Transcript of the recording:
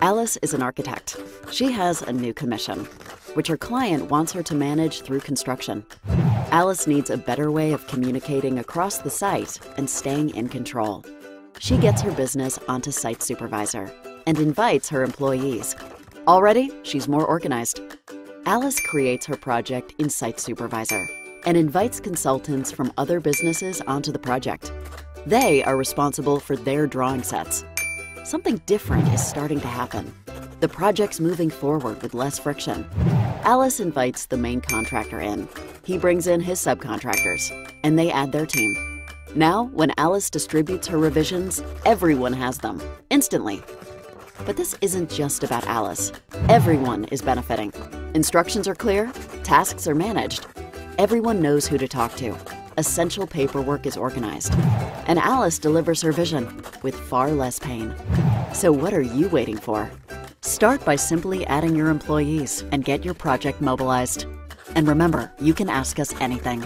Alice is an architect. She has a new commission, which her client wants her to manage through construction. Alice needs a better way of communicating across the site and staying in control. She gets her business onto Site Supervisor and invites her employees. Already, she's more organized. Alice creates her project in Site Supervisor and invites consultants from other businesses onto the project. They are responsible for their drawing sets. Something different is starting to happen. The project's moving forward with less friction. Alice invites the main contractor in. He brings in his subcontractors, and they add their team. Now, when Alice distributes her revisions, everyone has them, instantly. But this isn't just about Alice. Everyone is benefiting. Instructions are clear, tasks are managed, everyone knows who to talk to. Essential paperwork is organized. And Alice delivers her vision with far less pain. So, what are you waiting for? Start by simply adding your employees and get your project mobilized. And remember, you can ask us anything.